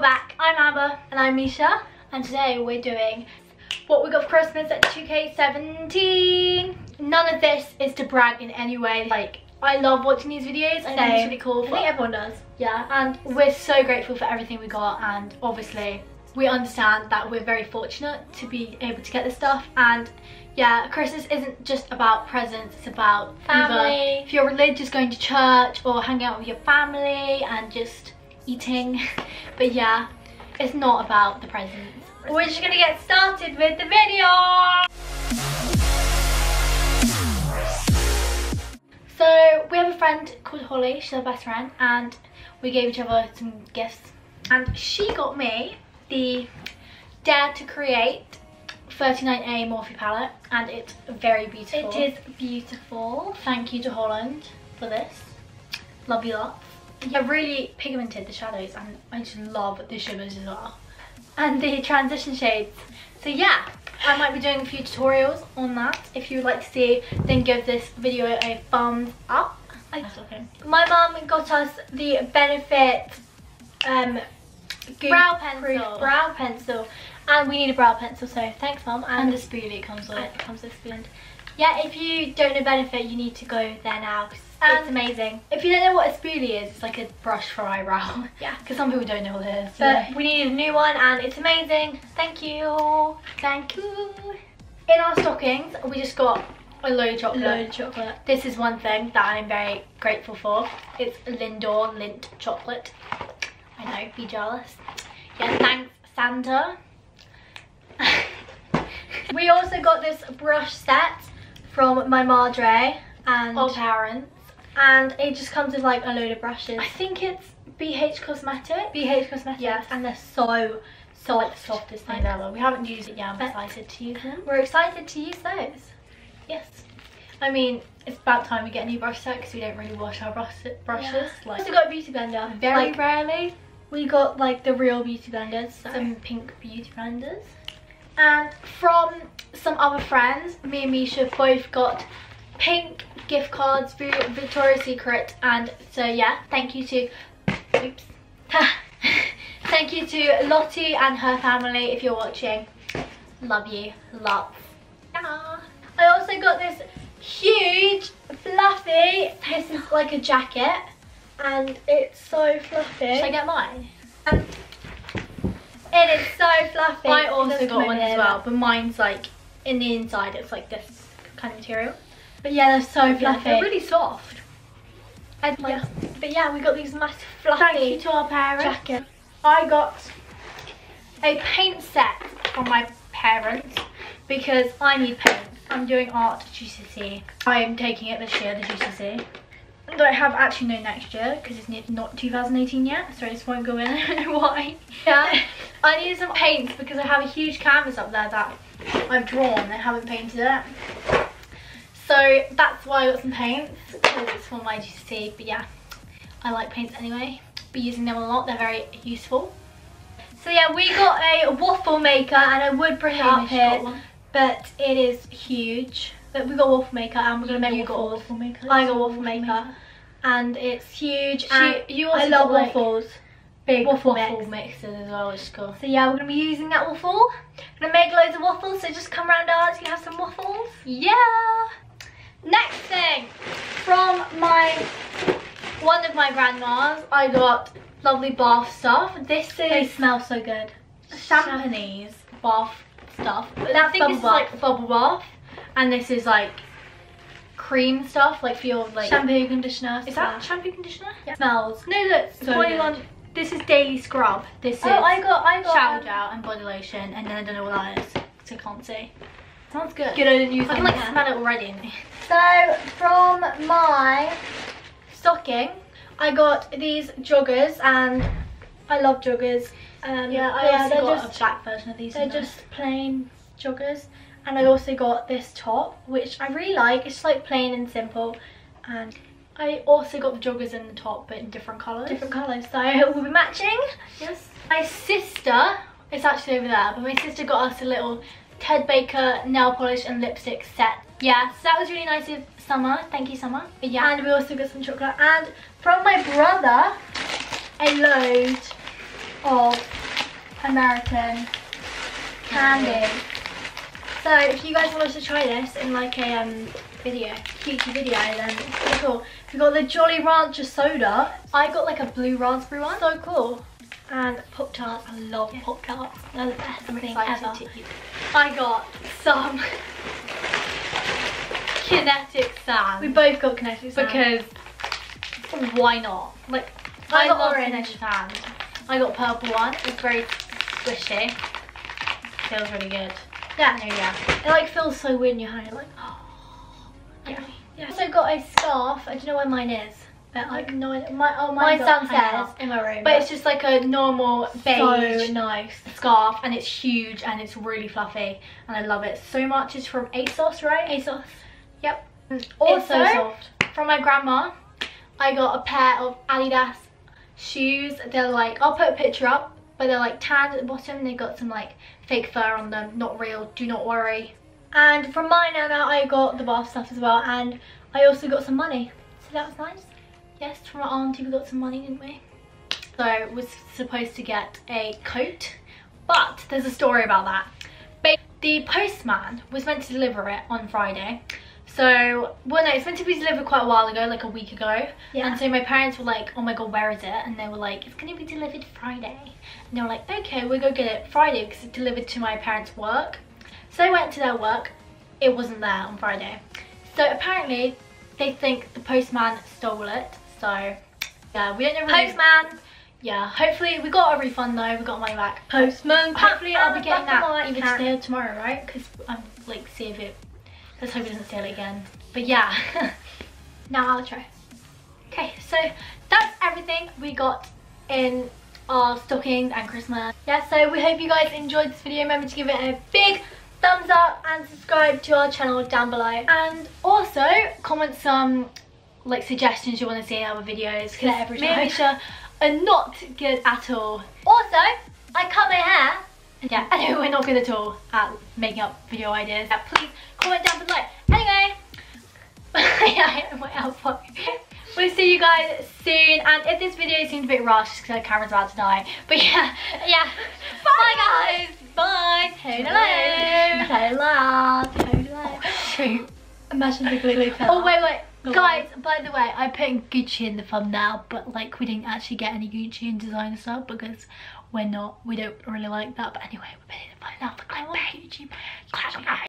we're back. I'm Amber. And I'm Misha. And today we're doing what we got for Christmas at 2K17. None of this is to brag in any way. Like, I love watching these videos. I think it's really cool. I think everyone does. Yeah, and we're so grateful for everything we got. And obviously, we understand that we're very fortunate to be able to get this stuff. And yeah, Christmas isn't just about presents, it's about Family. either if you're religious, going to church or hanging out with your family and just eating. but yeah, it's not about the presents. We're just gonna get started with the video. So we have a friend called Holly, she's our best friend, and we gave each other some gifts. And she got me the Dare to Create 39A Morphe palette, and it's very beautiful. It is beautiful. Thank you to Holland for this. Love you lots. Yeah, really pigmented the shadows, and I just love the shimmers as well. And the transition shades. So yeah, I might be doing a few tutorials on that. If you would like to see, then give this video a thumbs up. I, okay. My mum got us the Benefit um, brow pencil. brow pencil. And we need a brow pencil, so thanks mum. And, the spoolie it comes with. It comes with a spoon. Yeah, if you don't know Benefit, you need to go there now. 'Cause it's um, amazing. If you don't know what a spoolie is, it's like a brush for eyebrow. Yeah. Because some people don't know what it is. But so- we needed a new one and it's amazing. Thank you. Thank you. In our stockings, we just got a load of chocolate. Load of chocolate. This is one thing that I'm very grateful for. It's Lindor Lindt chocolate. I know, be jealous. Yeah, thanks Santa. We also got this brush set from my Madre and Our parents. And it just comes with like a load of brushes. I think it's BH Cosmetics. BH Cosmetics Yes. and they're so So like the softest thing ever. We haven't used it yet. I'm But- excited to use them. We're excited to use those. Yes. I mean, it's about time we get a new brush set because we don't really wash our brush brushes. We Like also got a beauty blender. very like, rarely. we got like the real beauty blenders. So. Some pink beauty blenders. And from some other friends, me and Misha both got pink gift cards through Victoria's Secret. And so yeah, thank you to, oops. thank you to Lottie and her family if you're watching. Love you, love. Yeah. I also got this huge fluffy. This is like a jacket, and it's so fluffy. Should I get mine? Um, it is so fluffy. I also got one as well, but mine's like in the inside. It's like this kind of material. But yeah, they're so Yeah, fluffy. they're really soft. And, like, yeah. But yeah, we got these massive fluffy Thank you to our parents. jackets. I got a paint set from my parents because I need paint. I'm doing art at GCSE. I'm taking it this year, the GCSE. And I have actually no next year because it's not 2018 yet, so I just won't go in. I don't know why. Yeah, I need some paints because I have a huge canvas up there that I've drawn and I haven't painted it. So that's why I got some paints because it's for my GC, But yeah, I like paints anyway. Be using them a lot. They're very useful. So yeah, we got a waffle maker, and I would bring it up here, but it is huge. But we got a waffle maker, and we're gonna make You got a waffles. waffle maker? I got a waffle waffle maker, maker? and it's huge. She- and you I love like, waffles. Big Waffle, waffle, waffle mix. mixes as well, which is cool. So yeah, we're gonna be using that waffle. Gonna make loads of waffles. So just come round ours. You have some waffles. Yeah! Next thing. From my, one of my grandmas, I got lovely bath stuff. This is... They smell so good. Champneys bath stuff. I That's think this is like bubble bath. And this is like cream stuff, like for your like... Shampoo, conditioner. Is that shampoo conditioner? Yeah. Smells. No, look, So body one. This is daily scrub. This is Oh, I got, I got. shower um, gel and body lotion, and then I don't know what that is, so I can't see. Sounds good. Good, I didn't use I can like smell it already. So from my stocking, I got these joggers, and I love joggers. Um, Yeah, I but also got just a black version of these. they're just plain joggers, and I also got this top, which I really like. It's like plain and simple, and I also got the joggers in the top, but in different colours. different colours, so we'll be matching. Yes. My sister, it's actually over there, but my sister got us a little Ted Baker nail polish and lipstick set. Yeah, so that was really nice of Summer. Thank you, Summer. Yeah, And we also got some chocolate. And from my brother, a load of American candy. So if you guys want us to try this in like a um, video, future video, then it's pretty cool. We got the Jolly Rancher soda. I got like a blue raspberry one. So cool. And Pop Tarts. I love Yeah. Pop Tarts. They're the best I'm thing ever. I got some. Kinetic sand. we both got kinetic sand. because why not? Like I I, got orange. kinetic sand. I got purple one. It's very squishy. Feels really good. yeah, you go. it like feels so weird in your hand. You're like, oh. Yeah. Yeah. Also got a scarf. I don't know where mine is. But oh. Like, my oh mine's mine's downstairs in my room. But it's just like a normal beige so nice. scarf and it's huge and it's really fluffy and I love it so much. It's from ASOS, right? ASOS. Yep. Also It's so soft. From my grandma, I got a pair of Adidas shoes. They're like, I'll put a picture up, but they're like tanned at the bottom. They've got some like fake fur on them, not real, do not worry. And from my nana, I got the bath stuff as well, and I also got some money. So that was nice. Yes, from our auntie we got some money, didn't we? So I was supposed to get a coat, but there's a story about that. Ba- The postman was meant to deliver it on Friday. So, well no, it's meant to be delivered quite a while ago, like a week ago. Yeah. And so my parents were like, oh my god, where is it? And they were like, it's gonna be delivered Friday. And they were like, okay, we'll go get it Friday because it's delivered to my parents' work. So I went to their work. It wasn't there on Friday. So apparently they think the postman stole it. So yeah, we don't know really. Postman. Yeah, hopefully we got a refund though. We got money back. Postman. Hopefully I'll be getting that account. today or tomorrow, right? Because I'm like see if it. Let's hope it doesn't it again. But yeah. Now I'll try. okay, so that's everything we got in our stockings and Christmas. Yeah, so we hope you guys enjoyed this video. Remember to give it a big thumbs up and subscribe to our channel down below. And also comment some like suggestions you want to see in other videos because every me time. and Misha are not good at all. Also, I cut my hair. Yeah, I know we're not good at all at making up video ideas. Yeah, please comment down below. Anyway, yeah, my outfit. We'll see you guys soon. And if this video seems a bit rushed because the camera's about to die, but yeah, yeah. Bye, guys. Bye. Hello. Hello. Shoot. Imagine the glue. Oh wait, wait. Go Guys, by the way, I put in Gucci in the thumbnail, but like we didn't actually get any Gucci in designer stuff because we're not, we don't really like that. But anyway, we put it in the thumbnail for clickbait. Gucci, Gucci.